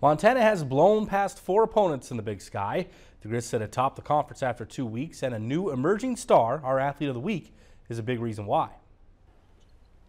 Montana has blown past four opponents in the Big Sky. The Grizz sit atop the conference after two weeks, and a new emerging star, our athlete of the week, is a big reason why.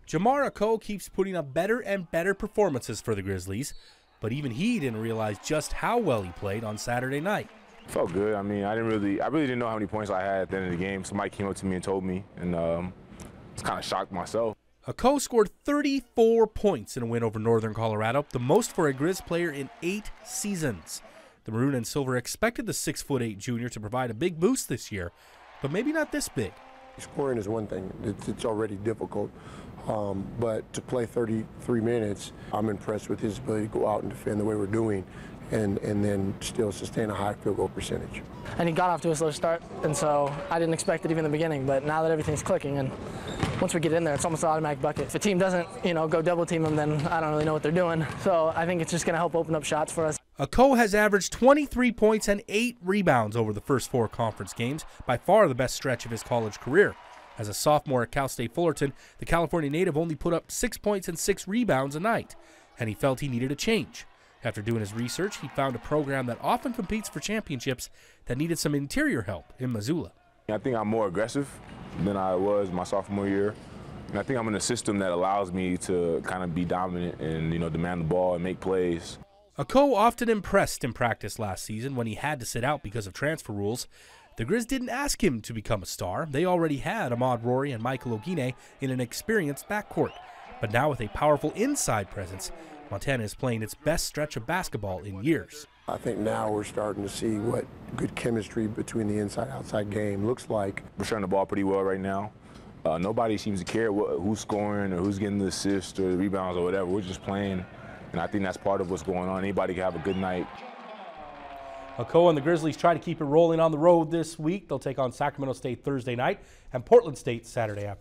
Jamar Akoh keeps putting up better and better performances for the Grizzlies, but even he didn't realize just how well he played on Saturday night. Felt good. I mean, I didn't really, I really didn't know how many points I had at the end of the game. Somebody came up to me and told me, and um, I was kind of shocked myself. Akoh scored 34 points in a win over Northern Colorado, the most for a Grizz player in eight seasons. The Maroon and Silver expected the 6'8 junior to provide a big boost this year, but maybe not this big. Scoring is one thing, it's, it's already difficult. Um, but to play 33 minutes, I'm impressed with his ability to go out and defend the way we're doing and, and then still sustain a high field goal percentage. And he got off to a slow start, and so I didn't expect it even in the beginning, but now that everything's clicking and once we get in there, it's almost an automatic bucket. If a team doesn't, you know, go double team them, then I don't really know what they're doing. So I think it's just going to help open up shots for us. Akoh has averaged 23 points and 8 rebounds over the first four conference games, by far the best stretch of his college career. As a sophomore at Cal State Fullerton, the California native only put up 6 points and 6 rebounds a night, and he felt he needed a change. After doing his research, he found a program that often competes for championships that needed some interior help in Missoula. I think I'm more aggressive than I was my sophomore year. And I think I'm in a system that allows me to kind of be dominant and, you know, demand the ball and make plays. Akoh often impressed in practice last season when he had to sit out because of transfer rules. The Grizz didn't ask him to become a star. They already had Ahmaad Rorie and Michael Oguine in an experienced backcourt. But now with a powerful inside presence, Montana is playing its best stretch of basketball in years. I think now we're starting to see what good chemistry between the inside-outside game looks like. We're shooting the ball pretty well right now. Uh, nobody seems to care what, who's scoring or who's getting the assist or the rebounds or whatever. We're just playing, and I think that's part of what's going on. Anybody can have a good night. Akoh and the Grizzlies try to keep it rolling on the road this week. They'll take on Sacramento State Thursday night and Portland State Saturday afternoon.